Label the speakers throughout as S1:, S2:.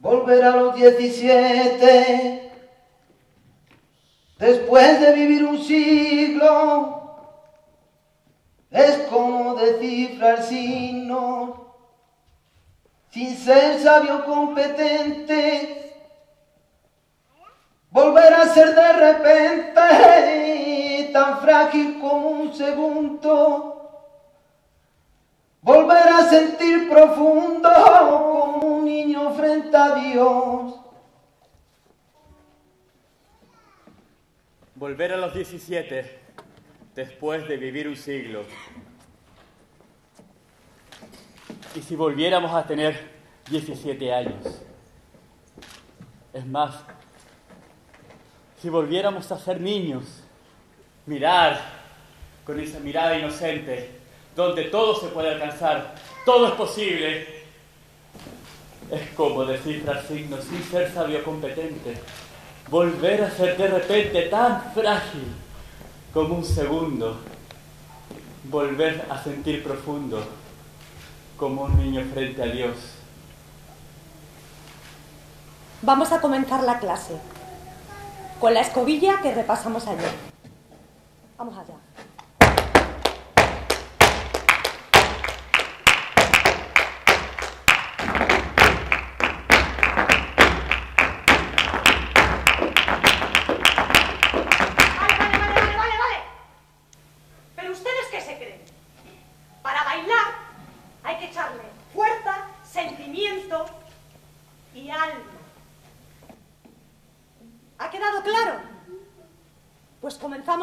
S1: volver a los 17, después de vivir un siglo, es como descifrar signos, sin ser sabio competente, volver a ser de repente tan frágil como un segundo. Volver a sentir profundo
S2: Volver a los 17, después de vivir un siglo. ¿Y si volviéramos a tener 17 años? Es más, si volviéramos a ser niños, mirar con esa mirada inocente, donde todo se puede alcanzar, todo es posible, es como descifrar signos sin ser sabio competente, volver a ser de repente tan frágil como un segundo, volver a sentir profundo como un niño frente a Dios.
S3: Vamos a comenzar la clase con la escobilla que repasamos ayer. Vamos allá.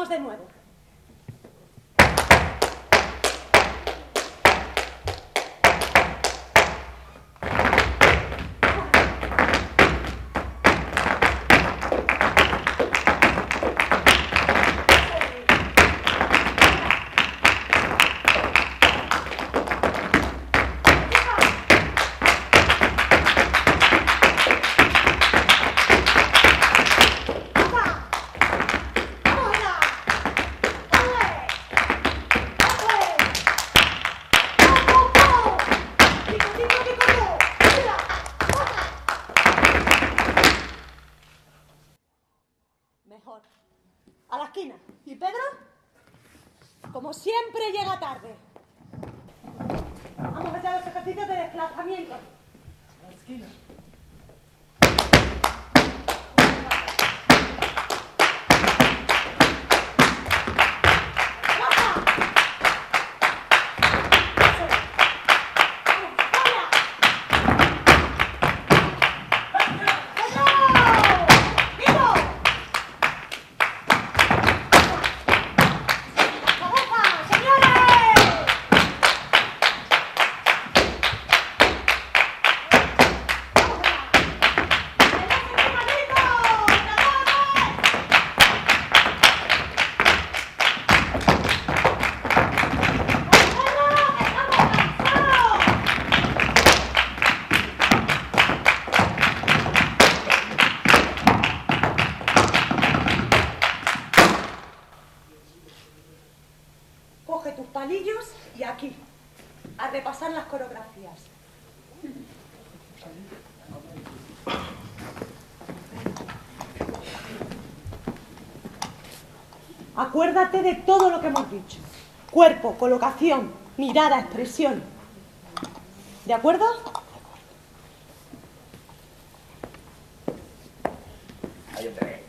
S3: De nuevo. ¿Y Pedro? Como siempre llega tarde. Vamos a echar los ejercicios de desplazamiento. A la esquina. y aquí, a repasar las coreografías. Acuérdate de todo lo que hemos dicho. Cuerpo, colocación, mirada, expresión. ¿De acuerdo? Ahí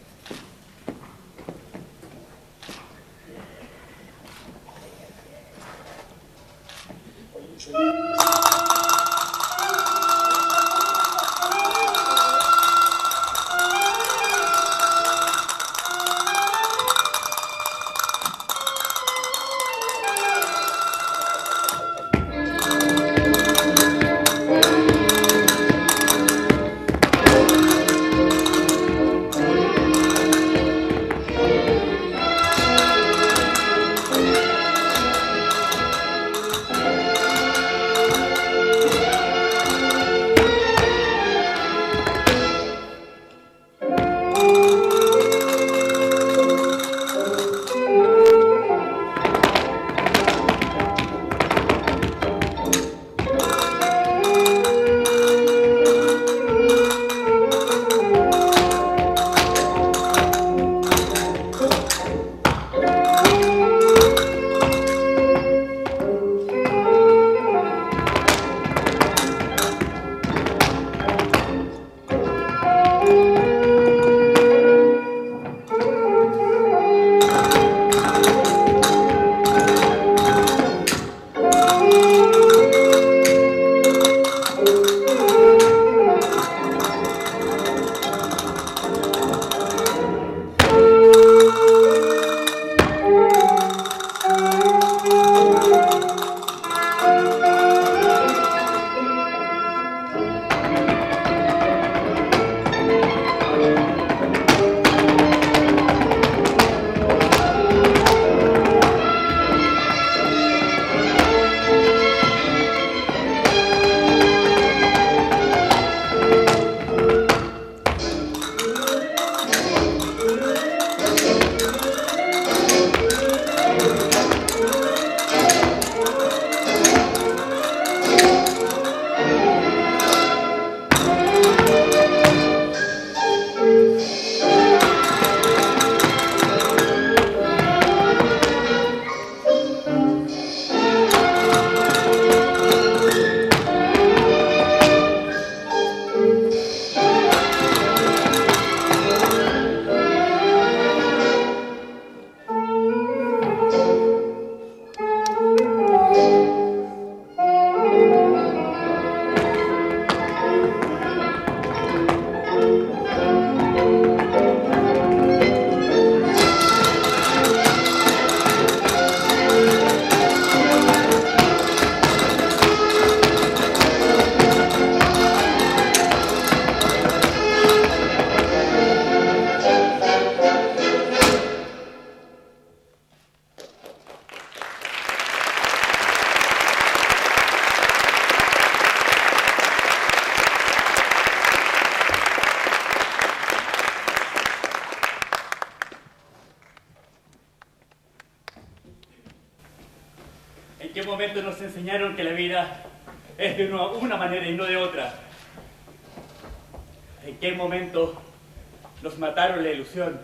S2: nos enseñaron que la vida es de una, manera y no de otra. ¿En qué momento nos mataron la ilusión?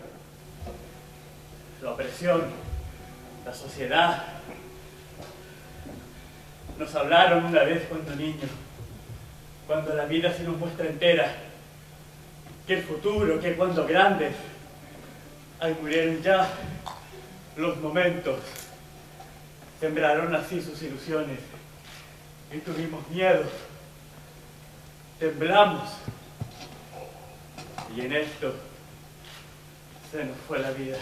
S2: La opresión, la sociedad. Nos hablaron una vez cuando niños, cuando la vida se nos muestra entera, que futuro, que cuando grandes, ahí murieron ya los momentos, sembraron así sus ilusiones. Y tuvimos miedo, temblamos. Y en esto se nos fue la vida.